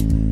you.